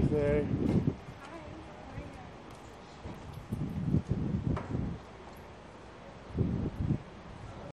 back there.